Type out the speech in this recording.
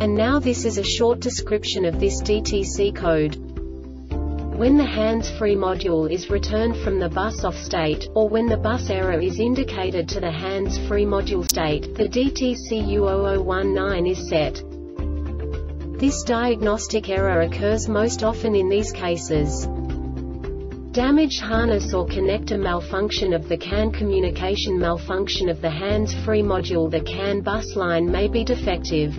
And now this is a short description of this DTC code. When the hands-free module is returned from the bus off state, or when the bus error is indicated to the hands-free module state, the DTC U0019 is set. This diagnostic error occurs most often in these cases. Damaged harness or connector malfunction of the CAN communication malfunction of the hands-free module The CAN bus line may be defective.